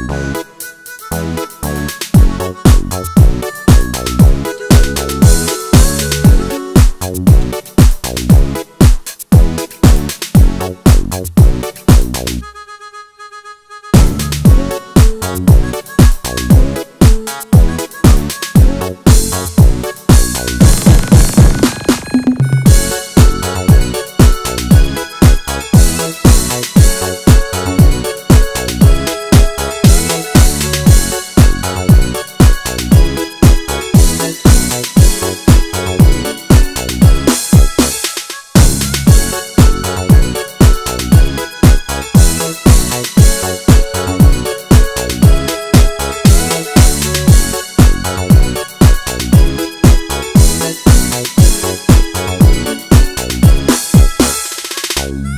Bye. Bye.